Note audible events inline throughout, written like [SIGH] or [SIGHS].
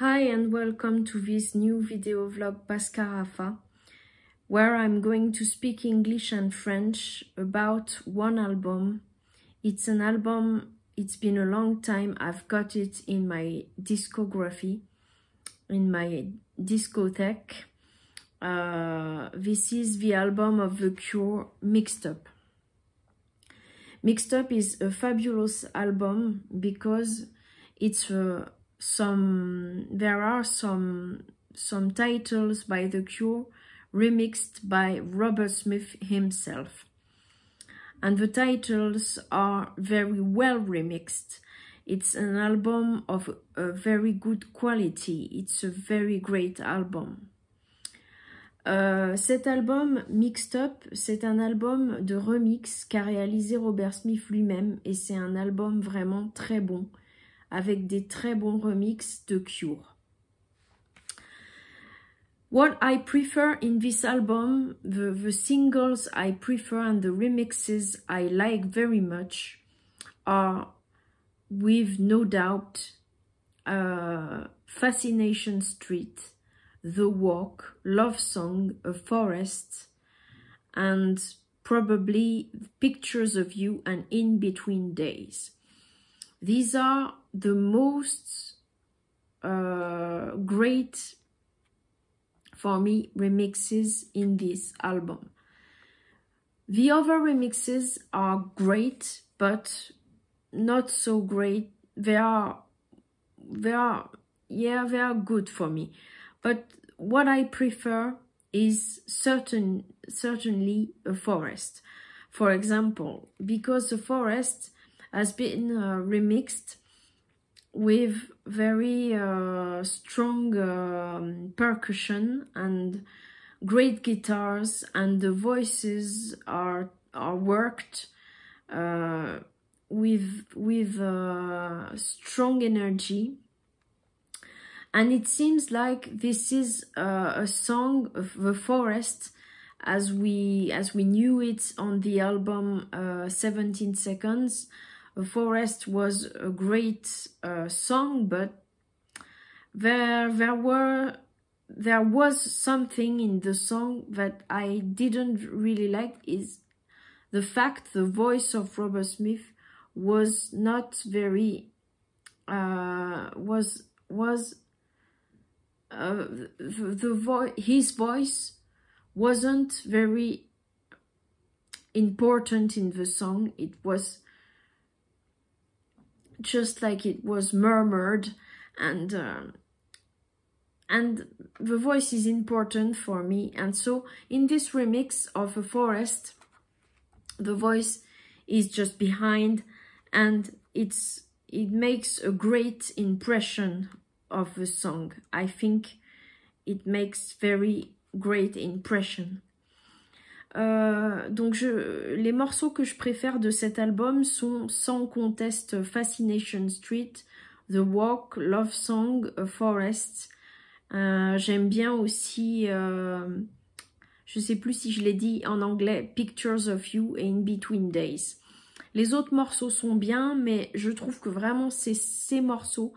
Hi and welcome to this new video vlog Pascarafa where I'm going to speak English and French about one album. It's an album, it's been a long time I've got it in my discography, in my discotheque. Uh, this is the album of The Cure, Mixed Up. Mixed Up is a fabulous album because it's uh, some there are some some titles by The Cure remixed by Robert Smith himself. And the titles are very well remixed. It's an album of a very good quality. It's a very great album. Euh, cet album Mixed Up, c'est un album de remix qu'a réalisé Robert Smith lui-même et c'est un album vraiment très bon avec des très bons remixes de Cure. What I prefer in this album, the, the singles I prefer and the remixes I like very much are with no doubt uh, Fascination Street, The Walk, Love Song, A Forest, and probably Pictures of You and In Between Days. These are the most uh, great, for me, remixes in this album. The other remixes are great, but not so great. They are, they are, yeah, they are good for me. But what I prefer is certain, certainly a forest. For example, because the forest has been uh, remixed with very uh, strong um, percussion and great guitars and the voices are are worked uh, with with uh, strong energy. And it seems like this is uh, a song of the forest as we as we knew it on the album uh, 17 seconds the Forest was a great uh, song, but there there were there was something in the song that I didn't really like is the fact the voice of Robert Smith was not very uh, was was uh, the, the voice his voice wasn't very important in the song. It was just like it was murmured and uh, and the voice is important for me. And so in this remix of a forest the voice is just behind and it's it makes a great impression of the song. I think it makes very great impression Euh, donc les morceaux que je préfère de cet album sont sans conteste Fascination Street, The Walk, Love Song, A Forest. Euh, J'aime bien aussi, euh, je sais plus si je l'ai dit en anglais, Pictures of You et In Between Days. Les autres morceaux sont bien, mais je trouve que vraiment c'est ces morceaux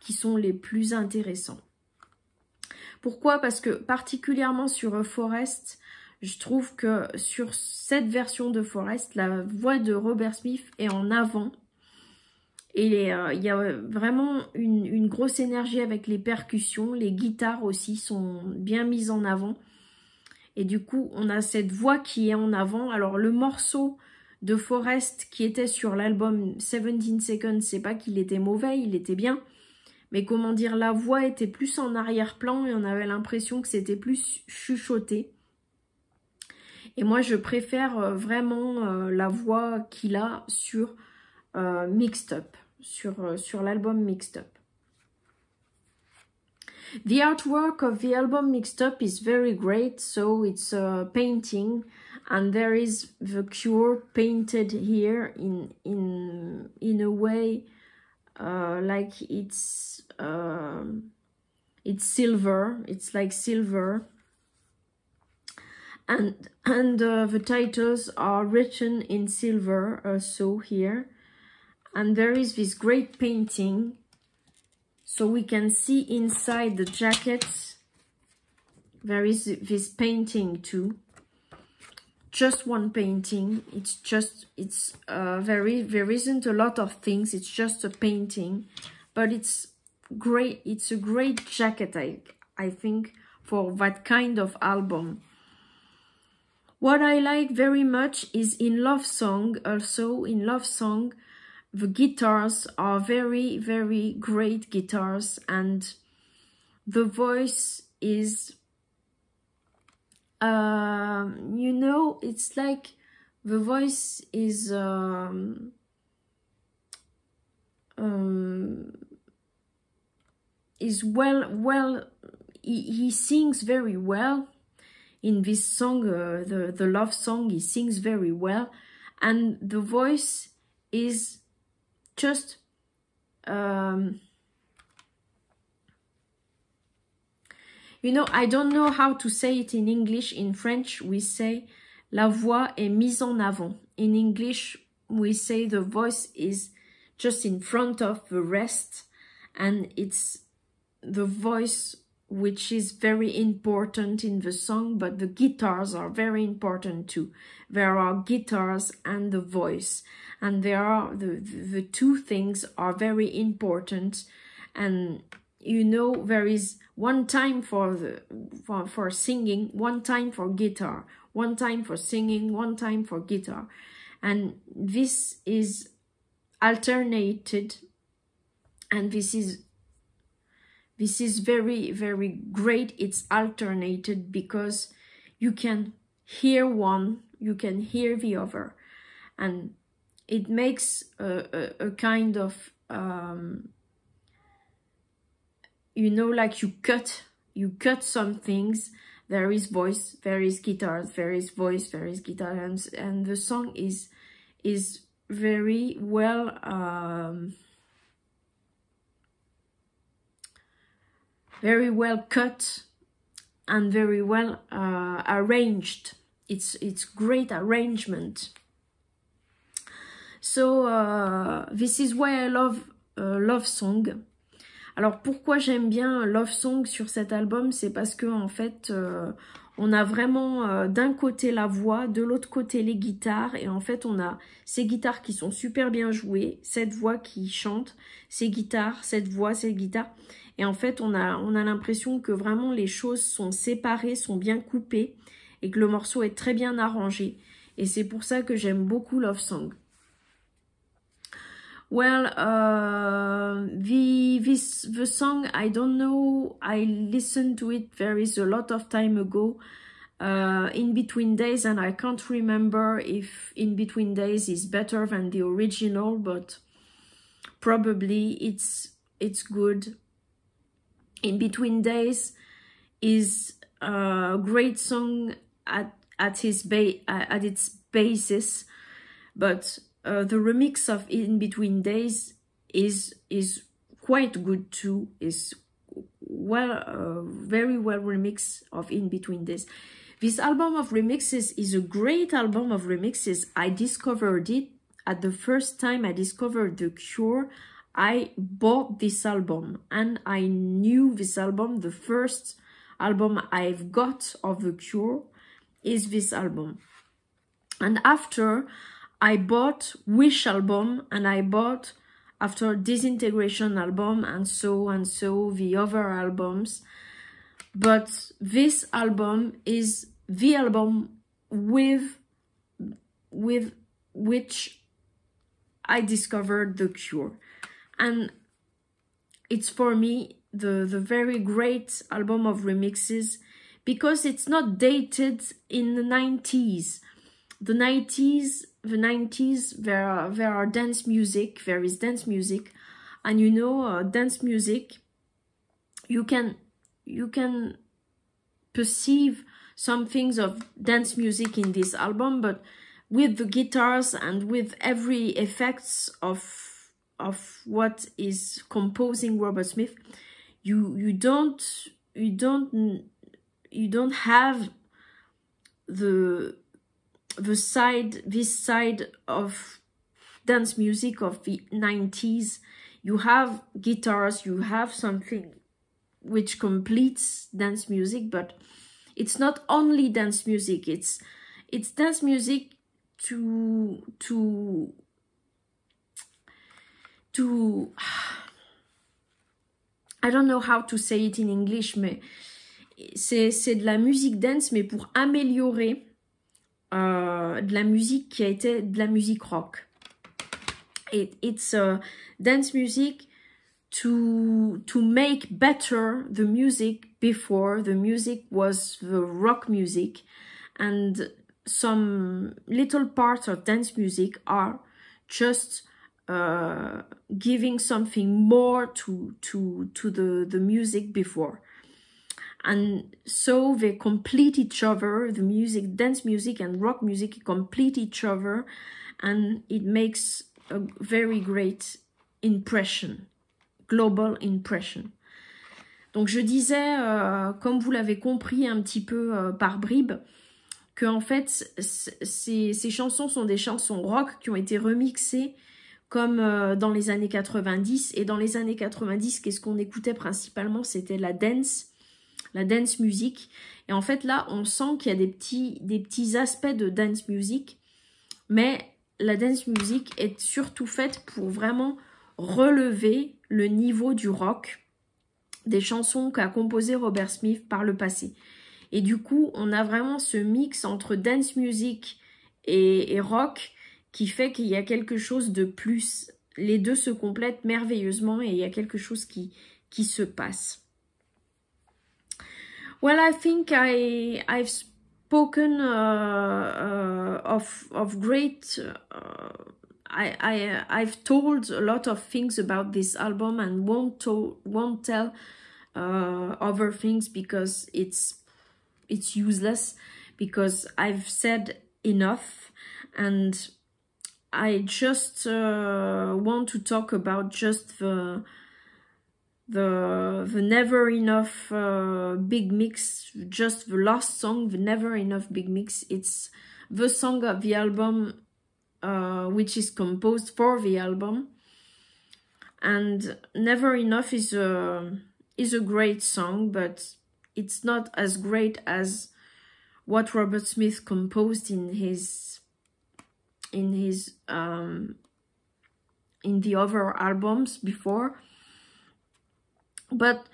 qui sont les plus intéressants. Pourquoi? Parce que particulièrement sur A Forest, je trouve que sur cette version de Forest, la voix de Robert Smith est en avant. Et euh, il y a vraiment une, grosse énergie avec les percussions. Les guitares aussi sont bien mises en avant. Et du coup, on a cette voix qui est en avant. Alors, le morceau de Forest qui était sur l'album 17 Seconds, c'est pas qu'il était mauvais, il était bien. Mais comment dire, la voix était plus en arrière-plan et on avait l'impression que c'était plus chuchoté. Et moi, je préfère euh, vraiment euh, la voix qu'il a sur euh, Mixed Up, sur, sur l'album Mixed Up. The artwork of the album Mixed Up is very great, so it's a painting and there is the cure painted here in in in a way uh, like it's uh, it's silver it's like silver and and uh, the titles are written in silver also here. And there is this great painting so we can see inside the jacket there is this painting too. Just one painting. It's just it's uh very there isn't a lot of things. It's just a painting. But it's great it's a great jacket i i think for that kind of album what i like very much is in love song also in love song the guitars are very very great guitars and the voice is um, you know, it's like the voice is um, um, is well well. He, he sings very well in this song, uh, the the love song. He sings very well, and the voice is just um, You know, I don't know how to say it in English. In French, we say la voix est mise en avant. In English, we say the voice is just in front of the rest and it's the voice which is very important in the song, but the guitars are very important too. There are guitars and the voice, and there are the, the two things are very important and you know there is one time for the for, for singing one time for guitar one time for singing one time for guitar and this is alternated and this is this is very very great. It's alternated because you can hear one you can hear the other. And it makes a, a, a kind of um, you know like you cut you cut some things. There is voice there is guitar, there is voice there is guitar and, and the song is is very well um, very well cut and very well uh, arranged. It's it's great arrangement. So uh, this is why I love uh, love song. Alors pourquoi j'aime bien Love Song sur cet album, c'est parce que en fait, euh, on a vraiment euh, d'un côté la voix, de l'autre côté les guitares, et en fait on a ces guitares qui sont super bien jouées, cette voix qui chante, ces guitares, cette voix, cette guitare, et en fait on a, on a l'impression que vraiment les choses sont séparées, sont bien coupées, et que le morceau est très bien arrangé, et c'est pour ça que j'aime beaucoup Love Song. Well, uh, the this the song I don't know. I listened to it there is a lot of time ago, uh, in between days, and I can't remember if in between days is better than the original, but probably it's it's good. In between days is a great song at at his ba at its basis, but uh, the remix of In Between Days is is quite good too. Is well, uh, very well remix of In Between Days. This album of remixes is a great album of remixes. I discovered it at the first time I discovered The Cure. I bought this album and I knew this album. The first album I've got of The Cure is this album. And after I bought Wish album and I bought after Disintegration album and so and so the other albums. But this album is the album with with which I discovered The Cure. And it's for me the, the very great album of remixes because it's not dated in the 90s. The 90s the 90s there are, there are dance music there is dance music and you know uh, dance music you can you can perceive some things of dance music in this album but with the guitars and with every effects of of what is composing Robert Smith you you don't you don't you don't have the the side, this side of dance music of the 90s you have guitars, you have something which completes dance music, but it's not only dance music, it's it's dance music to to to [SIGHS] I don't know how to say it in English, mais c'est de la musique dance, mais pour améliorer euh, de la musique qui a été de la musique rock. It, it's a dance music to to make better the music before the music was the rock music and some little parts of dance music are just uh, giving something more to to to the the music before. And so they complete each other the music dance music and rock music complete each other and it makes a very great impression global impression. Donc je disais euh, comme vous l'avez compris un petit peu euh, par bribes que en fait ces, ces chansons sont des chansons rock qui ont été remixées comme euh, dans les années 90. Et dans les années 90, qu'est-ce qu'on écoutait principalement? C'était la dance, la dance music. Et en fait, là, on sent qu'il y a des petits, des petits aspects de dance music. Mais la dance music est surtout faite pour vraiment relever le niveau du rock des chansons qu'a composé Robert Smith par le passé. Et du coup, on a vraiment ce mix entre dance music et rock qui fait qu'il y a quelque chose de plus. Les deux se complètent merveilleusement et il y a quelque chose qui, qui se passe. Well, I think I, I've spoken uh, uh, of, of great... Uh, I, I, I've told a lot of things about this album and won't, to, won't tell uh, other things because it's, it's useless because I've said enough and I just uh, want to talk about just the the the never enough uh, big mix, just the last song, the never enough big mix. It's the song of the album, uh, which is composed for the album, and never enough is a is a great song, but it's not as great as what Robert Smith composed in his in his um, in the other albums before. But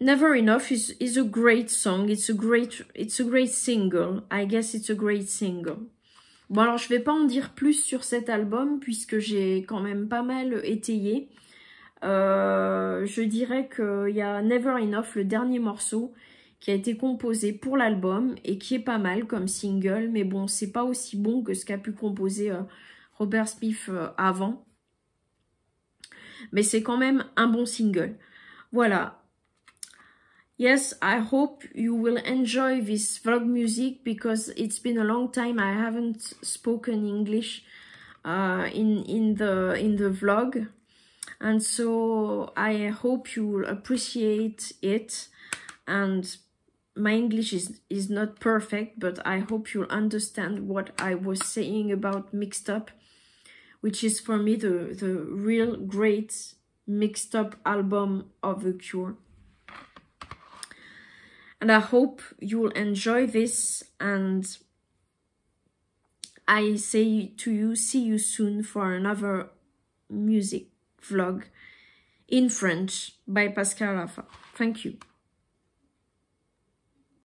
Never Enough is, is a great song. It's a great, it's a great single. I guess it's a great single. Bon alors je vais pas en dire plus sur cet album puisque j'ai quand même pas mal étayé. Euh, je dirais qu'il y a Never Enough, le dernier morceau, qui a été composé pour l'album et qui est pas mal comme single, mais bon, c'est pas aussi bon que ce qu'a pu composer euh, Robert Smith euh, avant. Mais c'est quand même un bon single. Voilà. Yes, I hope you will enjoy this vlog music because it's been a long time I haven't spoken English uh, in in the in the vlog, and so I hope you will appreciate it and my English is, is not perfect, but I hope you'll understand what I was saying about Mixed Up, which is for me the, the real great mixed up album of The Cure. And I hope you'll enjoy this and I say to you, see you soon for another music vlog in French by Pascal Rafa. Thank you.